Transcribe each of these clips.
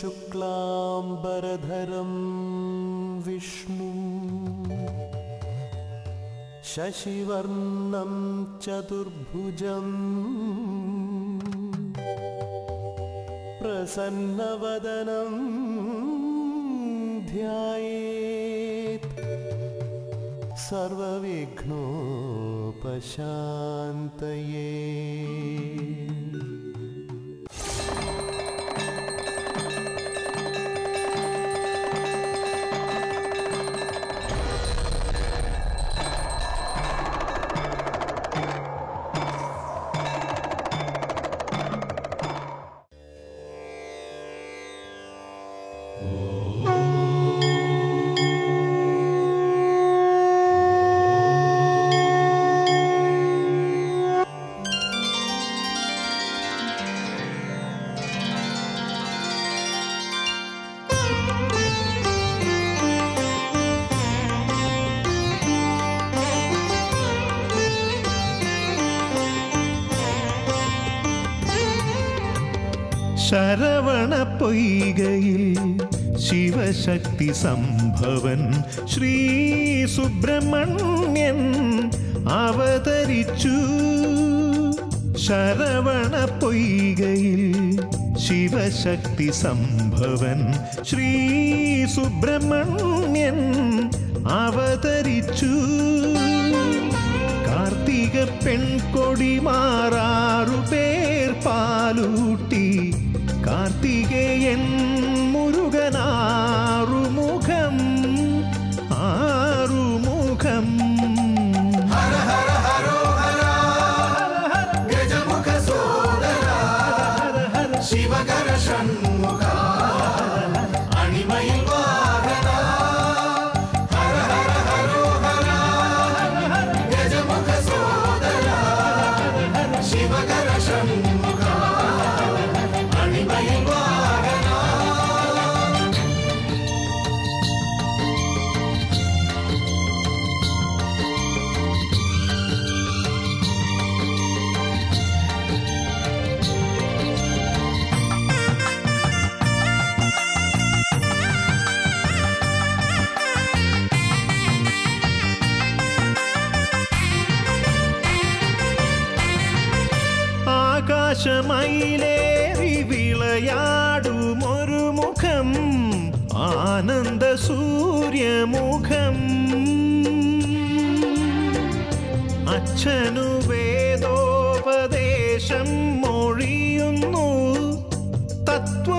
शुक्लाम्बरधरं विष्णु शशिवर्णं चतुर्भुजम् प्रसन्नवदनं ध्यायेत्। सर्वविघ्नोपशान्तये। പൊയ്കയിൽ ശിവശക്തി സംഭവൻ ശ്രീ സുബ്രഹ്മണ്യൻ അവതരിച്ചു. ശരവണ പൊയ്കയിൽ ശിവശക്തി സംഭവൻ ശ്രീ സുബ്രഹ്മണ്യൻ അവതരിച്ചു. കാർത്തിക പെൺകൊടി മാറാറു പേർ പാലൂട്ടി കാർത്തികേയൻ മുരുകനാറുമുഖം ആറുമുഖം ശിവകര ആകാശമയിലേറി വിളയാടുമൊരു മുഖം ആനന്ദ സൂര്യമുഖം അച്ഛനു വേദോപദേശം മൊഴിയുന്നു തത്വവിജ്ഞാനമുഖം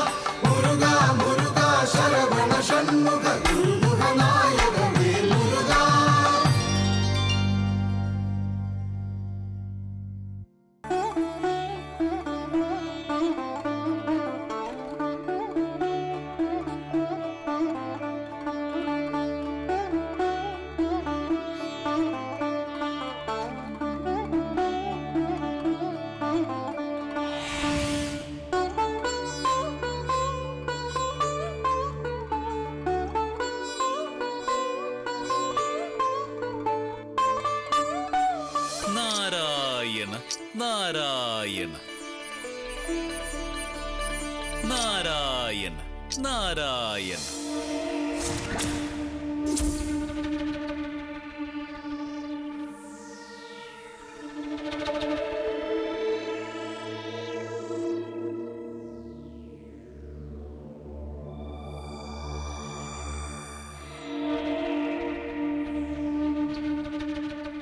നാരായൺ.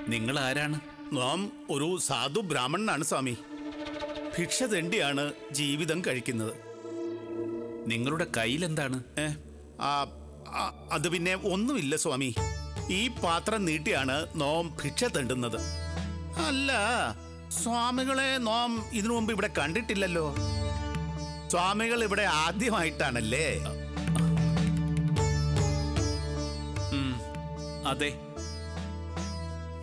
നിങ്ങൾ ആരാണ് നാം ഒരു സാധു ബ്രാഹ്മണനാണ് സ്വാമി. ഭിക്ഷ തെണ്ടിയാണ് ജീവിതം കഴിക്കുന്നത്. നിങ്ങളുടെ കയ്യിൽ എന്താണ് ആ, ആ, അത് പിന്നെ ഒന്നുമില്ല സ്വാമി. ഈ പാത്രം നീട്ടിയാണ് നോം ഭിക്ഷ തണ്ടുന്നത്. അല്ല സ്വാമികളെ നോം ഇതിനു മുമ്പ് ഇവിടെ കണ്ടിട്ടില്ലല്ലോ. സ്വാമികൾ ഇവിടെ ആദ്യമായിട്ടാണല്ലേ? അതെ.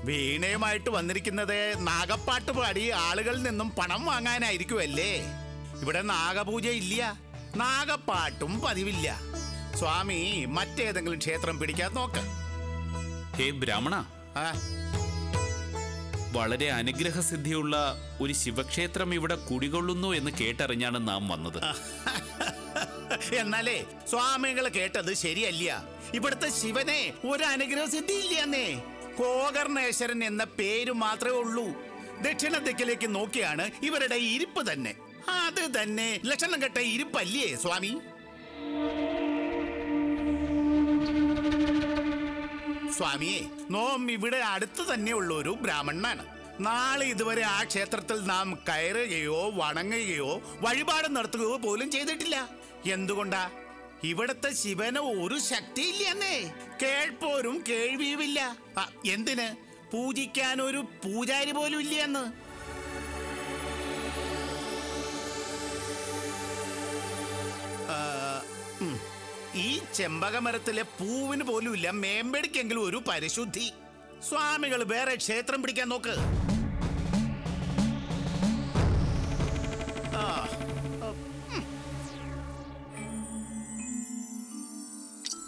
വീണയുമായിട്ട് വന്നിരിക്കുന്നത് നാഗപ്പാട്ട് പാടി ആളുകളിൽ നിന്നും പണം വാങ്ങാനായിരിക്കുമല്ലേ ഇവിടെ നാഗപൂജ ഇല്ല. നാഗപ്പാട്ടും പതിവില്ല. സ്വാമി മറ്റേതെങ്കിലും ക്ഷേത്രം പിടിക്കാൻ നോക്ക്. ഹേ ബ്രാഹ്മണ. വളരെ അനുഗ്രഹസിദ്ധിയുള്ള ഒരു ശിവക്ഷേത്രം ഇവിടെ കുടികൊള്ളുന്നു എന്ന് കേട്ടറിഞ്ഞാണ് നാം വന്നത്. എന്നാലേ സ്വാമികൾ കേട്ടത് ശരിയല്ല. ഇവിടുത്തെ ശിവനെ ഒരു അനുഗ്രഹ സിദ്ധി ഇല്ലെന്നേ കോകർണേശ്വരൻ എന്ന പേര് മാത്രമേ ഉള്ളൂ. ദക്ഷിണ ദിക്കിലേക്ക് നോക്കിയാണ് ഇവരുടെ ഇരിപ്പ് തന്നെ. അത് തന്നെ. ലക്ഷണം കെട്ട ഇരുപ്പല്ലേ സ്വാമി? സ്വാമിയെ നോം ഇവിടെ അടുത്ത് ഉള്ള ഒരു ബ്രാഹ്മണനാണ്. നാളെ ഇതുവരെ ആ ക്ഷേത്രത്തിൽ നാം കയറുകയോ വണങ്ങുകയോ വഴിപാട് നടത്തുകയോ പോലും ചെയ്തിട്ടില്ല. എന്തുകൊണ്ടാ? ഇവിടത്തെ ശിവന് ഒരു ശക്തിയില്ലെന്നേ. കേൾപ്പോരും കേൾവിയുമില്ല. എന്തിന്? പൂജിക്കാൻ ഒരു പൂജാരി പോലും ഇല്ലെന്ന് ആ, ചെമ്പകമരത്തിലെ പൂവിന് പോലും ഇല്ല. മേമ്പടിക്കെങ്കിലും ഒരു പരിശുദ്ധി. സ്വാമികൾ വേറെ ക്ഷേത്രം പിടിക്കാൻ നോക്ക്.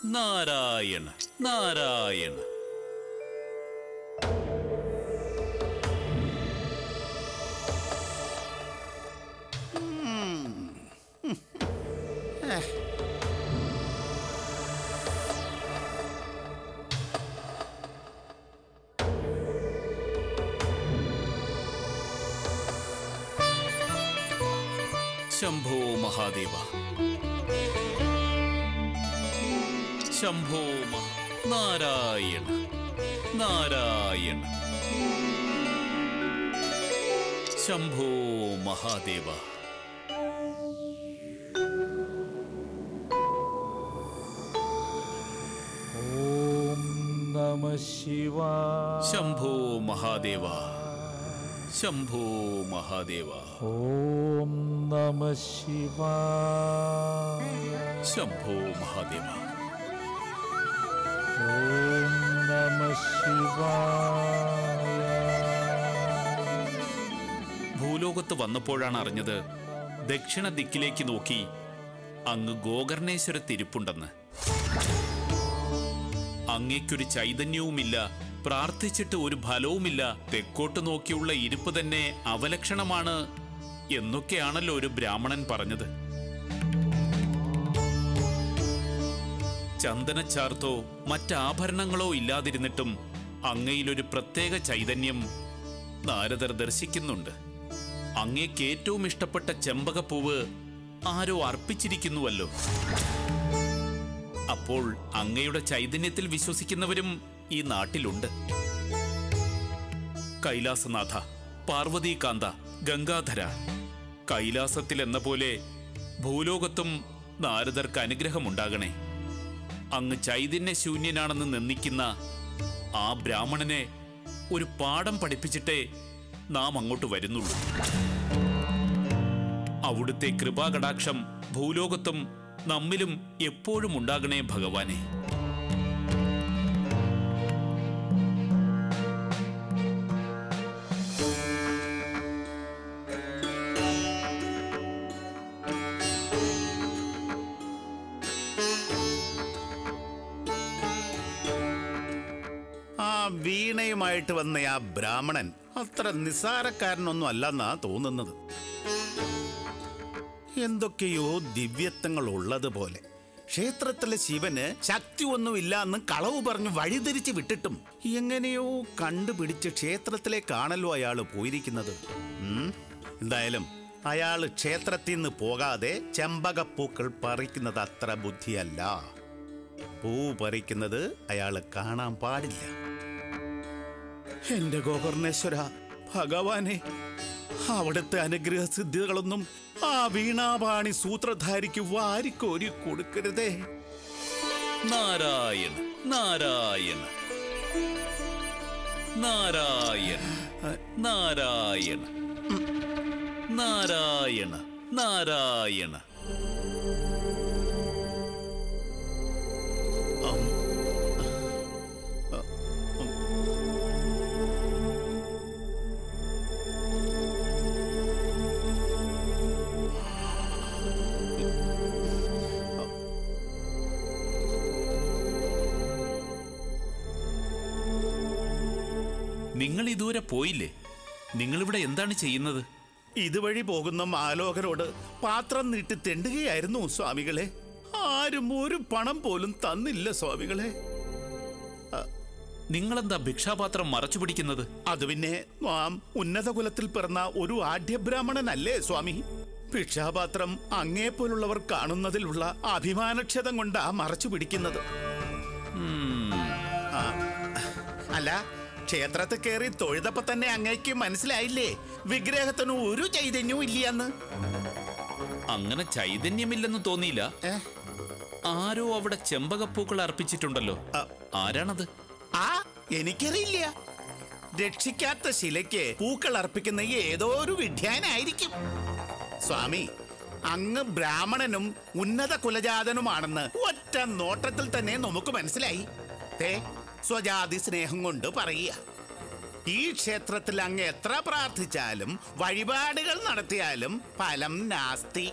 നാരായണ നാരായണ. ശംഭോ മഹാദേവ. ശംഭോ നാരായണ നാരായണ. ശംഭോ മഹാദേവ. ഓം നമ ശിവായ ശംഭോ മഹാദേവ. ശംഭോ മഹാദേവ. ഓം നമ ശിവ ശംഭോ മഹാദേവ. ഓം നമ ശിവായ. ഭൂലോകത്ത് വന്നപ്പോഴാണ് അറിഞ്ഞത് ദക്ഷിണ ദിക്കിലേക്ക് നോക്കി അങ്ങ് ഗോകർണേശ്വരത്തിരിപ്പുണ്ടെന്ന് അങ്ങേക്കൊരു ചൈതന്യവുമില്ല പ്രാർത്ഥിച്ചിട്ട് ഒരു ഫലവുമില്ല. തെക്കോട്ട് നോക്കിയുള്ള ഇരിപ്പ് തന്നെ അവലക്ഷണമാണ് എന്നൊക്കെയാണല്ലോ ഒരു ബ്രാഹ്മണൻ പറഞ്ഞത്. ചന്ദനച്ചാർത്തോ മറ്റാഭരണങ്ങളോ ഇല്ലാതിരുന്നിട്ടും അങ്ങയിലൊരു പ്രത്യേക ചൈതന്യം നാരദർ ദർശിക്കുന്നുണ്ട്. അങ്ങേക്ക് ഏറ്റവും ഇഷ്ടപ്പെട്ട ചെമ്പകപ്പൂവ് ആരോ അർപ്പിച്ചിരിക്കുന്നുവല്ലോ. അപ്പോൾ അങ്ങയുടെ ചൈതന്യത്തിൽ വിശ്വസിക്കുന്നവരും ഈ നാട്ടിലുണ്ട്. കൈലാസനാഥ പാർവതീകാന്ത ഗംഗാധര. കൈലാസത്തിൽ എന്ന പോലെ ഭൂലോകത്തും നാരദർക്ക് അനുഗ്രഹമുണ്ടാകണേ. അങ്ങ് ചൈതന്യശൂന്യനാണെന്ന് നിന്ദിക്കുന്ന ആ ബ്രാഹ്മണനെ ഒരു പാഠം പഠിപ്പിച്ചിട്ടേ നാം അങ്ങോട്ട് വരുന്നുള്ളൂ. അവിടുത്തെ കൃപാകടാക്ഷം ഭൂലോകത്തും നമ്മിലും എപ്പോഴും ഉണ്ടാകണേ ഭഗവാനെ. വീണയുമായിട്ട് വന്ന ആ ബ്രാഹ്മണൻ അത്ര നിസാരക്കാരനൊന്നും അല്ലെന്നാ തോന്നുന്നത്. എന്തൊക്കെയോ ദിവ്യത്വങ്ങൾ ഉള്ളതുപോലെ ക്ഷേത്രത്തിലെ ശിവന് ശക്തി ഒന്നുമില്ല എന്ന് കളവ് പറഞ്ഞ് വഴിതിരിച്ച് വിട്ടിട്ടും എങ്ങനെയോ കണ്ടുപിടിച്ച് ക്ഷേത്രത്തിലേക്കാണല്ലോ അയാൾ പോയിരിക്കുന്നത്. എന്തായാലും അയാൾ ക്ഷേത്രത്തിൽ നിന്ന് പോകാതെ ചെമ്പകപ്പൂക്കൾ പറിക്കുന്നത് അത്ര ബുദ്ധിയല്ല. പൂ പറിക്കുന്നത് അയാൾ കാണാൻ പാടില്ല. എന്റെ ഗോകർണേശ്വര ഭഗവാനെ അവിടുത്തെ അനുഗ്രഹ സിദ്ധികളൊന്നും ആ വീണാപാണി സൂത്രധാരിക്ക് വാരിക്കോരി കൊടുക്കരുതേ. നാരായണ നാരായണ നാരായണ നാരായണ നാരായണ നാരായണ. നിങ്ങൾ ഇതുവരെ പോയില്ലേ? നിങ്ങൾ ഇവിടെ എന്താണ് ചെയ്യുന്നത്? ഇതുവഴി പോകുന്ന മാലോകരോട് പാത്രം നീട്ടി തെണ്ടുകയായിരുന്നു സ്വാമികളെ. ആരും ഒരു പണം പോലും തന്നില്ല സ്വാമികളെ. നിങ്ങളെന്താ ഭിക്ഷാപാത്രം മറച്ചു പിടിക്കുന്നത്? അത് പിന്നെ നാം ഉന്നത കുലത്തിൽ പിറന്ന ഒരു ആഢ്യബ്രാഹ്മണനല്ലേ സ്വാമി? ഭിക്ഷാപാത്രം അങ്ങേപ്പോലുള്ളവർ കാണുന്നതിലുള്ള അഭിമാനക്ഷതം കൊണ്ടാ മറച്ചു പിടിക്കുന്നത്. അല്ല ക്ഷേത്രത്തിൽ കയറി തൊഴുതപ്പോ തന്നെ അങ്ങേക്ക് മനസ്സിലായില്ലേ? വിഗ്രഹത്തിന് ഒരു ചൈതന്യവും ഇല്ലയെന്ന്. അങ്ങനെ ചൈതന്യമില്ലെന്ന് തോന്നിയില്ല. ആരോ അവിടെ ചെമ്പകപ്പൂക്കൾ അർപ്പിച്ചിട്ടുണ്ടല്ലോ. ആരാണത്? ആ എനിക്കറിയില്ല. രക്ഷിക്കാത്ത ശിലയ്ക്ക് പൂക്കൾ അർപ്പിക്കുന്ന ഏതോ ഒരു വിഡ്ഢാനായിരിക്കും സ്വാമി അങ്ങ് ബ്രാഹ്മണനും ഉന്നത കുലജാതനുമാണെന്ന് ഒറ്റ നോട്ടത്തിൽ തന്നെ നമുക്ക് മനസ്സിലായി. സ്വജാതി സ്നേഹം കൊണ്ട് പറയുക. ഈ ക്ഷേത്രത്തിൽ അങ്ങ് എത്ര പ്രാർത്ഥിച്ചാലും വഴിപാടുകൾ നടത്തിയാലും ഫലം നാസ്തി.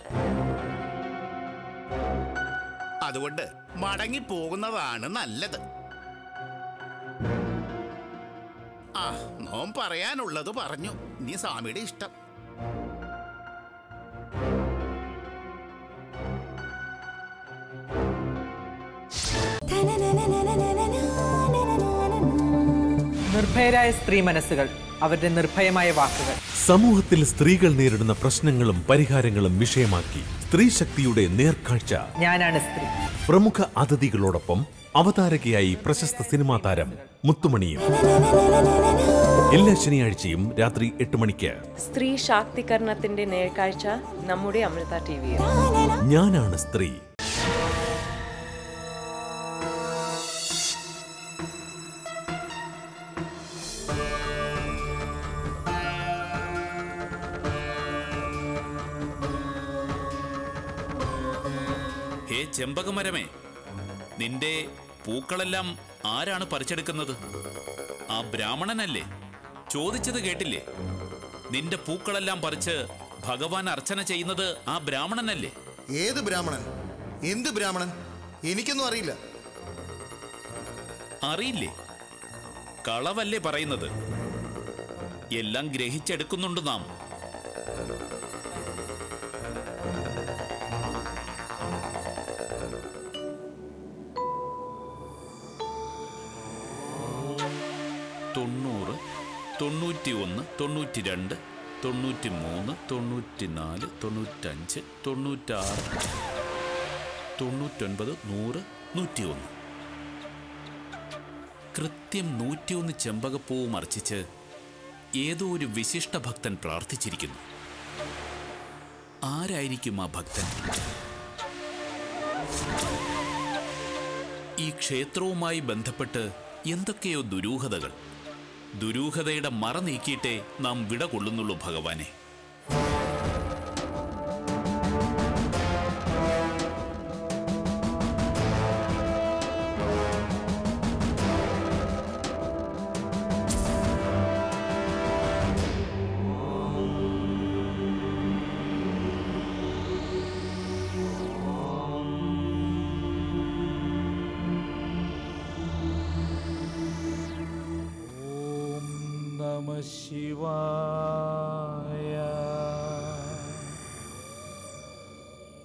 അതുകൊണ്ട് മടങ്ങി പോകുന്നതാണ് നല്ലത്. ആ നോം പറയാനുള്ളത് പറഞ്ഞു. നീ സ്വാമിയുടെ ഇഷ്ടം. നിർഭയരായ സ്ത്രീ മനസ്സുകൾ അവരുടെ നിർഭയമായ വാക്കുകൾ. സമൂഹത്തിൽ സ്ത്രീകൾ നേരിടുന്ന പ്രശ്നങ്ങളും പരിഹാരങ്ങളും വിഷയമാക്കി സ്ത്രീ ശക്തിയുടെ നേർക്കാഴ്ച. ഞാനാണ് സ്ത്രീ. പ്രമുഖ അതിഥികളോടൊപ്പം അവതാരകയായി പ്രശസ്ത സിനിമാ താരം മുത്തുമണിയും. എല്ലാ ശനിയാഴ്ചയും രാത്രി എട്ട് മണിക്ക്. സ്ത്രീ ശാക്തീകരണത്തിന്റെ നേർക്കാഴ്ച നമ്മുടെ അമൃത ടി വിയിൽ. ഞാനാണ് സ്ത്രീ. ചെമ്പകമരമേ നിന്റെ പൂക്കളെല്ലാം ആരാണ് പറിച്ചെടുക്കുന്നത്? ആ ബ്രാഹ്മണനല്ലേ? ചോദിച്ചത് കേട്ടില്ലേ? നിന്റെ പൂക്കളെല്ലാം പറിച്ച് ഭഗവാൻ അർച്ചന ചെയ്യുന്നത് ആ ബ്രാഹ്മണനല്ലേ? ഏത് ബ്രാഹ്മണൻ? എന്ത് ബ്രാഹ്മണൻ? എനിക്കൊന്നും അറിയില്ല. അറിയില്ലേ? കളവല്ലേ പറയുന്നത്? എല്ലാം ഗ്രഹിച്ചെടുക്കുന്നുണ്ട് നാം. തൊണ്ണൂറ്റി ഒന്ന് തൊണ്ണൂറ്റി രണ്ട് തൊണ്ണൂറ്റി മൂന്ന് തൊണ്ണൂറ്റി നാല് തൊണ്ണൂറ്റഞ്ച് തൊണ്ണൂറ്റാറ് തൊണ്ണൂറ്റൊൻപത് നൂറ് നൂറ്റി ഒന്ന് കൃത്യം നൂറ്റിയൊന്ന് ചെമ്പകപ്പൂവും അർച്ചിച്ച് ഏതോ ഒരു വിശിഷ്ട ഭക്തൻ പ്രാർത്ഥിച്ചിരിക്കുന്നു. ആരായിരിക്കും ആ ഭക്തൻ? ഈ ക്ഷേത്രവുമായി ബന്ധപ്പെട്ട് എന്തൊക്കെയോ ദുരൂഹതകൾ. ദുരൂഹതയുടെ മറ നീക്കിയിട്ടേ നാം വിട കൊള്ളുന്നുള്ളൂ ഭഗവാനെ.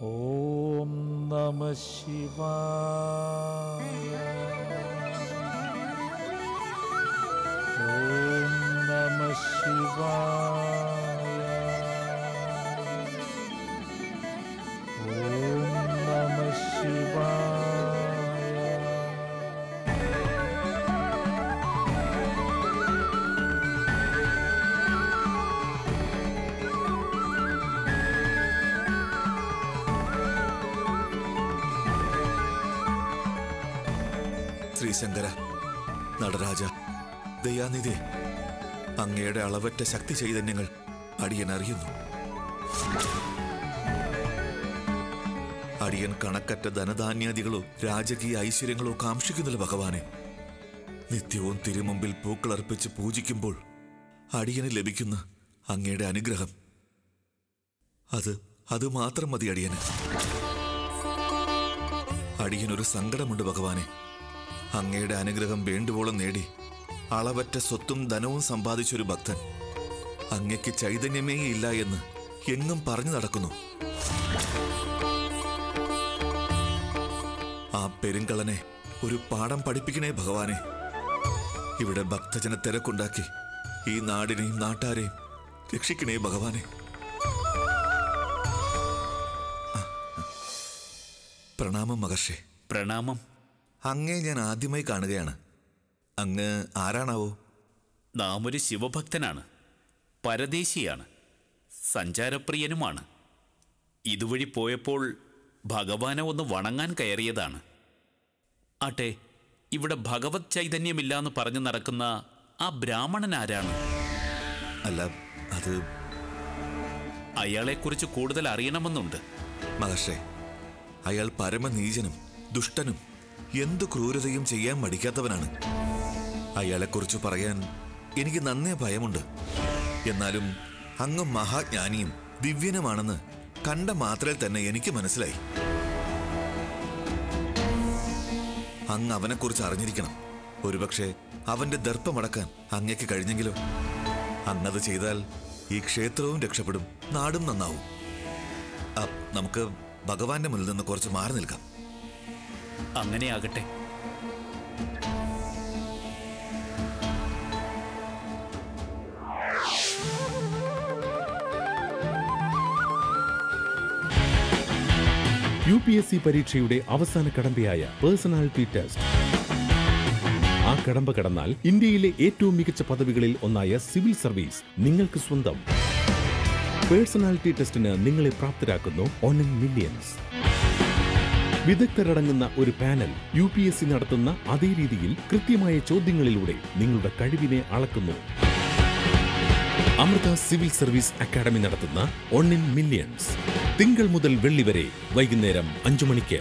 ॐ नमः ॐ नम शिवाय। ശ്രീശങ്കര നടരാജ ദയാനിധി. അങ്ങയുടെ അളവറ്റ ശക്തി ചൈതന്യങ്ങൾ അടിയൻ അറിയുന്നു. അടിയൻ കണക്കറ്റ ധനധാന്യാദികളോ രാജകീയ ഐശ്വര്യങ്ങളോ കാക്ഷിക്കുന്നില്ല ഭഗവാനെ. നിത്യവും തിരുമുമ്പിൽ പൂക്കളർപ്പിച്ച് പൂജിക്കുമ്പോൾ അടിയന് ലഭിക്കുന്ന അങ്ങയുടെ അനുഗ്രഹം. അത് അത് മാത്രം മതി അടിയന്. അടിയനൊരു സങ്കടമുണ്ട് ഭഗവാനെ. അങ്ങയുടെ അനുഗ്രഹം വേണ്ടുവോളം നേടി. അളവറ്റ സ്വത്തും ധനവും സമ്പാദിച്ചൊരു ഭക്തൻ. അങ്ങയ്ക്ക് ചൈതന്യമേ ഇല്ല എന്ന് എങ്ങും പറഞ്ഞു നടക്കുന്നു. ആ പെരുങ്കളനെ ഒരു പാഠം പഠിപ്പിക്കണേ ഭഗവാനെ. ഇവിടെ ഭക്തജന തിരക്കുണ്ടാക്കി ഈ നാടിനെയും നാട്ടാരെയും രക്ഷിക്കണേ ഭഗവാനെ. പ്രണാമം മഹർഷി. പ്രണാമം. അങ്ങേ ഞാൻ ആദ്യമായി കാണുകയാണ്. അങ്ങ് ആരാണാവോ? നാം ഒരു ശിവഭക്തനാണ്. പരദേശിയാണ്. സഞ്ചാരപ്രിയനുമാണ്. ഇതുവഴി പോയപ്പോൾ ഭഗവാനെ ഒന്ന് വണങ്ങാൻ കയറിയതാണ്. ആട്ടെ ഇവിടെ ഭഗവത് ചൈതന്യമില്ലാന്ന് പറഞ്ഞു നടക്കുന്ന ആ ബ്രാഹ്മണൻ ആരാണ്? അല്ല അത് അയാളെക്കുറിച്ച് കൂടുതൽ അറിയണമെന്നുണ്ട്. മഹർഷേ അയാൾ പരമനീചനും ദുഷ്ടനും. എന്തു ക്രൂരതയും ചെയ്യാൻ മടിക്കാത്തവനാണ്. അയാളെക്കുറിച്ച് പറയാൻ എനിക്ക് നന്നേ ഭയമുണ്ട്. എന്നാലും അങ്ങ് മഹാജ്ഞാനിയും ദിവ്യനുമാണെന്ന് കണ്ട മാത്രയിൽ തന്നെ എനിക്ക് മനസ്സിലായി. അങ്ങ് അവനെക്കുറിച്ച് അറിഞ്ഞിരിക്കണം. ഒരുപക്ഷെ അവന്റെ ദർപ്പമടക്കാൻ അങ്ങയ്ക്ക് കഴിഞ്ഞെങ്കിലോ? അങ്ങത് ചെയ്താൽ ഈ ക്ഷേത്രവും രക്ഷപ്പെടും നാടും നന്നാവും. നമുക്ക് ഭഗവാന്റെ മുന്നിൽ നിന്ന് കുറച്ച് മാറി നിൽക്കാം. അങ്ങനെയാകട്ടെ. യു പി എസ് സി പരീക്ഷയുടെ അവസാന കടമ്പയായ പേഴ്സണാലിറ്റി ടെസ്റ്റ്. ആ കടമ്പ കടന്നാൽ ഇന്ത്യയിലെ ഏറ്റവും മികച്ച പദവികളിൽ ഒന്നായ സിവിൽ സർവീസ് നിങ്ങൾക്ക് സ്വന്തം. പേഴ്സണാലിറ്റി ടെസ്റ്റിന് നിങ്ങളെ പ്രാപ്തരാക്കുന്നു ഓൺലൈൻ മില്യൻസ്. വിദഗ്ധരടങ്ങുന്ന ഒരു panel U P S C നടത്തുന്ന അതേ രീതിയിൽ കൃത്യമായ ചോദ്യങ്ങളിലൂടെ നിങ്ങളുടെ കഴിവിനെ അളക്കുന്നു. അമൃത സിവിൽ സർവീസ് അക്കാദമി നടത്തുന്ന ഓൺ ഇൻ മില്യൺസ്. തിങ്കൾ മുതൽ വെള്ളി വരെ വൈകുന്നേരം അഞ്ചു മണിക്ക്.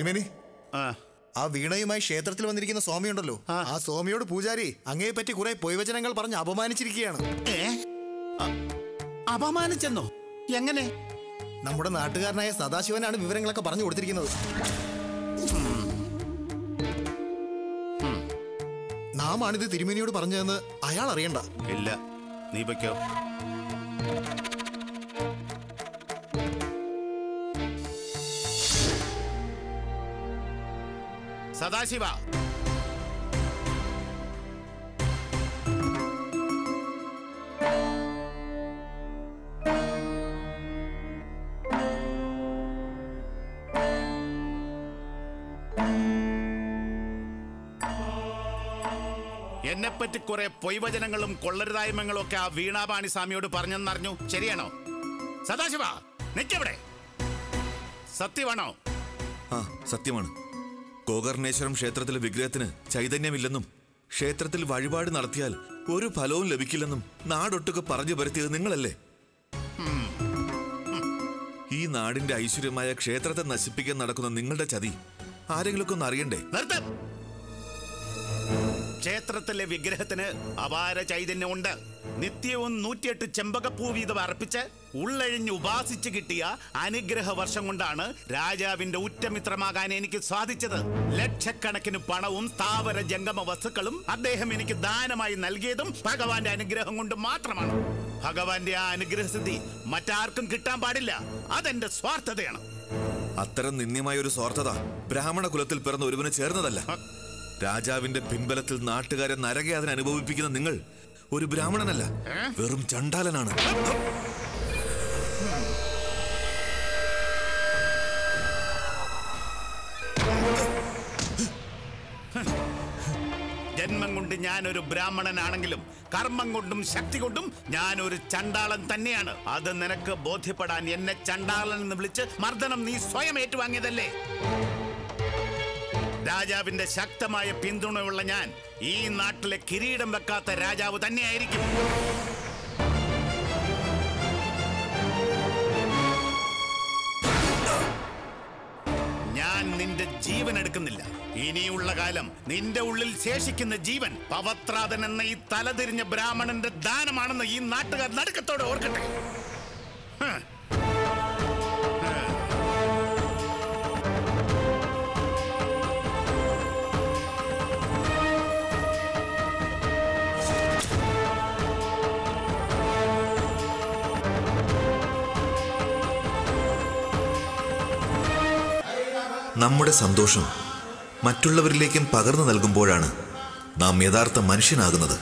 തിരുമേനി ആ. ആ വീണയുമായി ക്ഷേത്രത്തിൽ വന്നിരിക്കുന്ന സ്വാമിയുണ്ടല്ലോ ആ. സ്വാമിയോട് പൂജാരി അങ്ങയെ പറ്റി കുറെ പൊയ്വചനങ്ങൾ പറഞ്ഞ് അപമാനിച്ചിരിക്കുകയാണ്. അപമാനിച്ചെന്നോ? എങ്ങനെ? നമ്മുടെ നാട്ടുകാരനായ സദാശിവനാണ് വിവരങ്ങളൊക്കെ പറഞ്ഞു കൊടുത്തിരിക്കുന്നത്. നാം ആണിത് തിരുമേനിയോട് പറഞ്ഞതെന്ന് അയാൾ അറിയണ്ട. ഇല്ല. നീ പൊയ്ക്കോ. സദാശിവ. എന്നെപ്പറ്റി കുറെ പൊയ്വചനങ്ങളും കൊള്ളരുതായ്മകളും ഒക്കെ ആ വീണാപാണി സ്വാമിയോട് പറഞ്ഞെന്നറിഞ്ഞു. ശരിയാണോ? സദാശിവ നിൽക്കവിടെ സത്യമാണോ? ആ സത്യമാണ്. ഗോകർണേശ്വരം ക്ഷേത്രത്തിലെ വിഗ്രഹത്തിന് ചൈതന്യമില്ലെന്നും ക്ഷേത്രത്തിൽ വഴിപാട് നടത്തിയാൽ ഒരു ഫലവും ലഭിക്കില്ലെന്നും നാടൊട്ടുക്ക് പറഞ്ഞു പരത്തിയത് നിങ്ങളല്ലേ? ഈ നാടിന്റെ ഐശ്വര്യമായ ക്ഷേത്രത്തെ നശിപ്പിക്കാൻ നടക്കുന്ന നിങ്ങളുടെ ചതി ആരെങ്കിലുമൊക്കെ ഒന്ന് അറിയണ്ടേ? ക്ഷേത്രത്തിലെ വിഗ്രഹത്തിന് അപാര ചൈതന്യമുണ്ട്. നിത്യവും നൂറ്റിയെട്ട് ചെമ്പകപ്പൂ വീതം അർപ്പിച്ച് ഉള്ളഴിഞ്ഞ് ഉപാസിച്ച് കിട്ടിയ അനുഗ്രഹ വർഷം കൊണ്ടാണ് രാജാവിന്റെ ഉറ്റമിത്രമാകാൻ എനിക്ക് സാധിച്ചത്. ലക്ഷക്കണക്കിന് പണവും സ്ഥാവര ജംഗമ വസ്തുക്കളും അദ്ദേഹം എനിക്ക് ദാനമായി നൽകിയതും ഭഗവാന്റെ അനുഗ്രഹം കൊണ്ട് മാത്രമാണ്. ഭഗവാന്റെ ആ അനുഗ്രഹസിദ്ധി മറ്റാർക്കും കിട്ടാൻ പാടില്ല. അതെന്റെ സ്വാർത്ഥതയാണ്. അത്തരം നിന്ദ്യമായ ഒരു സ്വാർത്ഥത ബ്രാഹ്മണ കുലത്തിൽ പിറന്ന ഒരുവന് ചേർന്നതല്ല. രാജാവിന്റെ പിൻബലത്തിൽ നാട്ടുകാരെ നരകയാതന അനുഭവിപ്പിക്കുന്ന നിങ്ങൾ ഒരു ബ്രാഹ്മണനല്ല വെറും ചണ്ടാലനാണ്. ജന്മം കൊണ്ട് ഞാൻ ഒരു ബ്രാഹ്മണനാണെങ്കിലും കർമ്മം കൊണ്ടും ശക്തി കൊണ്ടും ഞാൻ ഒരു ചണ്ടാളൻ തന്നെയാണ്. അത് നിനക്ക് ബോധ്യപ്പെടാൻ എന്നെ ചണ്ടാളൻ എന്ന് വിളിച്ച് മർദ്ദനം നീ സ്വയം ഏറ്റുവാങ്ങിയതല്ലേ? രാജാവിന്റെ ശക്തമായ പിന്തുണയുള്ള ഞാൻ ഈ നാട്ടിലെ കിരീടം വെക്കാത്ത രാജാവ് തന്നെയായിരിക്കും. ഞാൻ നിന്റെ ജീവൻ എടുക്കുന്നില്ല. ഇനിയുള്ള കാലം നിന്റെ ഉള്ളിൽ ശേഷിക്കുന്ന ജീവൻ പവത്രാതൻ എന്ന ഈ തലതിരിഞ്ഞ ബ്രാഹ്മണന്റെ ദാനമാണെന്ന് ഈ നാട്ടുകാർ നടുക്കത്തോടെ ഓർക്കട്ടെ. നമ്മുടെ സന്തോഷം മറ്റുള്ളവരിലേക്കും പകർന്നു നൽകുമ്പോഴാണ് നാം യഥാർത്ഥ മനുഷ്യനാകുന്നത്.